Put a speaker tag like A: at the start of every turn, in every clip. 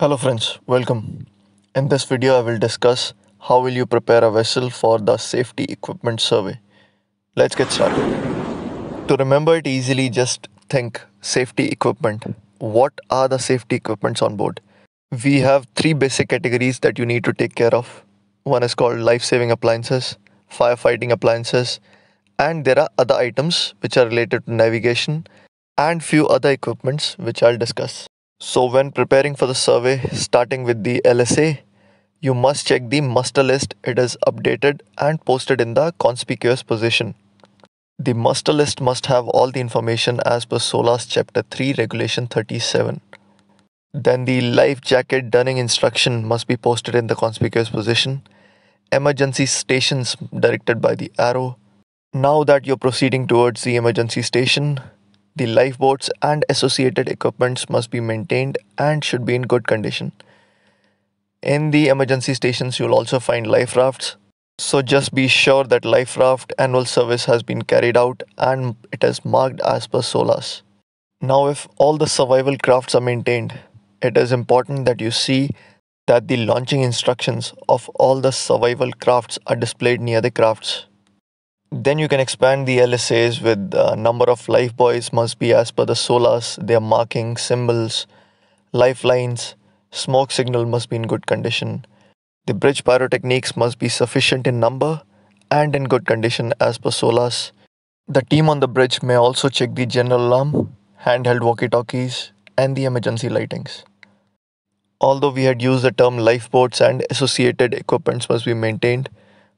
A: Hello friends, welcome. In this video I will discuss how will you prepare a vessel for the safety equipment survey. Let's get started. To remember it easily just think safety equipment. What are the safety equipments on board? We have three basic categories that you need to take care of. One is called life-saving appliances, firefighting appliances, and there are other items which are related to navigation and few other equipments which I'll discuss. So when preparing for the survey, starting with the LSA, you must check the muster list. It is updated and posted in the conspicuous position. The muster list must have all the information as per SOLAS Chapter 3 Regulation 37. Then the life jacket donning instruction must be posted in the conspicuous position. Emergency stations directed by the arrow. Now that you're proceeding towards the emergency station, the lifeboats and associated equipments must be maintained and should be in good condition. In the emergency stations, you'll also find life rafts. So just be sure that life raft annual service has been carried out and it is marked as per SOLAS. Now, if all the survival crafts are maintained, it is important that you see that the launching instructions of all the survival crafts are displayed near the crafts. Then you can expand the LSAs with the number of life buoys must be as per the SOLAS, their marking, symbols, lifelines, smoke signal must be in good condition. The bridge pyrotechniques must be sufficient in number and in good condition as per SOLAS. The team on the bridge may also check the general alarm, handheld walkie-talkies, and the emergency lightings. Although we had used the term lifeboats and associated equipments must be maintained,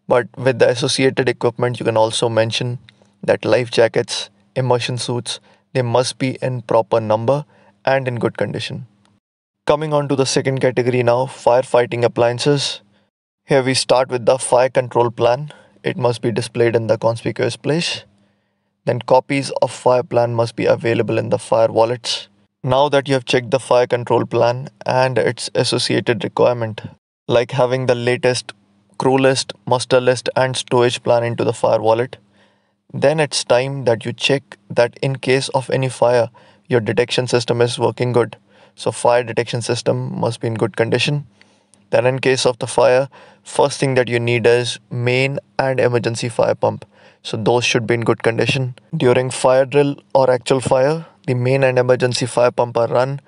A: but with the associated equipment, you can also mention that life jackets, immersion suits, they must be in proper number and in good condition. Coming on to the second category now, firefighting appliances. Here we start with the fire control plan. It must be displayed in the conspicuous place. Then copies of fire plan must be available in the fire wallets. Now that you have checked the fire control plan and its associated requirement, like having the latest crew list, muster list, and stowage plan into the fire wallet. Then it's time that you check that in case of any fire, your detection system is working good. So fire detection system must be in good condition. Then in case of the fire, first thing that you need is main and emergency fire pump. So those should be in good condition. During fire drill or actual fire, the main and emergency fire pump are run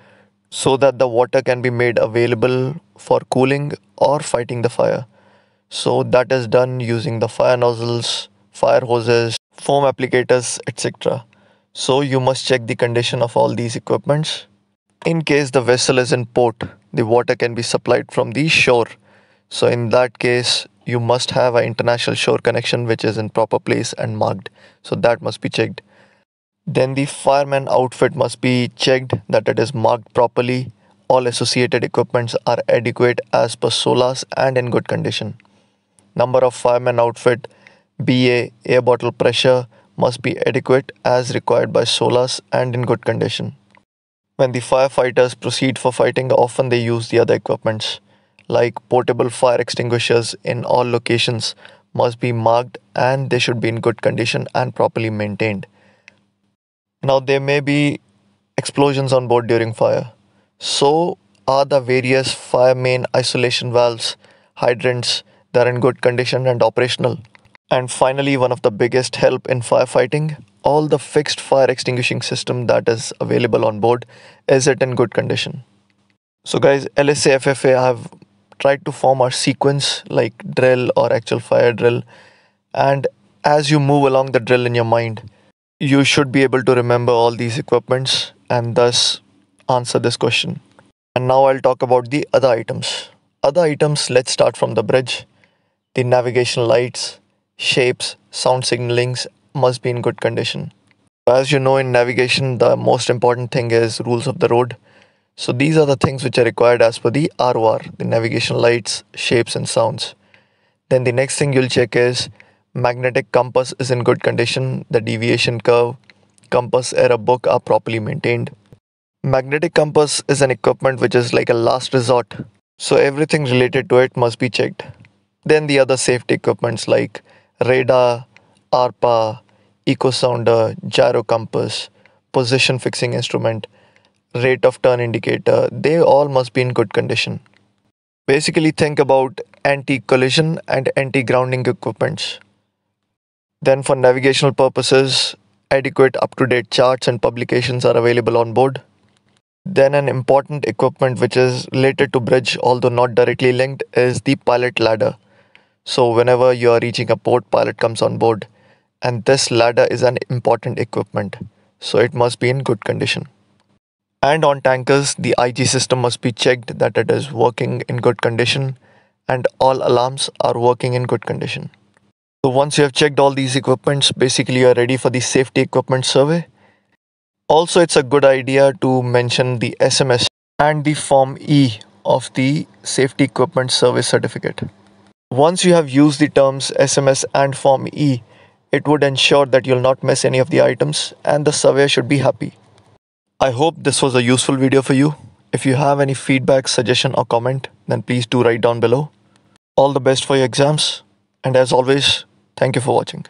A: so that the water can be made available for cooling or fighting the fire. So that is done using the fire nozzles, fire hoses, foam applicators, etc. So you must check the condition of all these equipments. In case the vessel is in port, the water can be supplied from the shore. So in that case, you must have an international shore connection which is in proper place and marked. So that must be checked. Then the fireman outfit must be checked that it is marked properly. All associated equipments are adequate as per SOLAS and in good condition number of firemen outfit, BA, air bottle pressure must be adequate as required by SOLAS and in good condition. When the firefighters proceed for fighting, often they use the other equipments like portable fire extinguishers in all locations must be marked and they should be in good condition and properly maintained. Now there may be explosions on board during fire. So are the various fire main isolation valves, hydrants, they're in good condition and operational. And finally, one of the biggest help in firefighting, all the fixed fire extinguishing system that is available on board, is it in good condition? So guys, LSA FFA I have tried to form our sequence like drill or actual fire drill. And as you move along the drill in your mind, you should be able to remember all these equipments and thus answer this question. And now I'll talk about the other items. Other items, let's start from the bridge. The navigation lights, shapes, sound signalings must be in good condition. As you know in navigation, the most important thing is rules of the road. So these are the things which are required as per the ROR, the navigation lights, shapes and sounds. Then the next thing you'll check is magnetic compass is in good condition, the deviation curve, compass error book are properly maintained. Magnetic compass is an equipment which is like a last resort. So everything related to it must be checked. Then the other safety equipments like radar, ARPA, echo sounder, gyro compass, position fixing instrument, rate of turn indicator, they all must be in good condition. Basically, think about anti collision and anti grounding equipments. Then, for navigational purposes, adequate up to date charts and publications are available on board. Then, an important equipment which is related to bridge, although not directly linked, is the pilot ladder. So, whenever you are reaching a port, pilot comes on board, and this ladder is an important equipment, so it must be in good condition. And on tankers, the IG system must be checked that it is working in good condition and all alarms are working in good condition. So once you have checked all these equipments, basically you are ready for the safety equipment survey. Also, it's a good idea to mention the SMS and the Form E of the safety equipment service certificate. Once you have used the terms SMS and Form E, it would ensure that you'll not miss any of the items and the surveyor should be happy. I hope this was a useful video for you. If you have any feedback, suggestion or comment, then please do write down below. All the best for your exams and as always, Thank you for watching.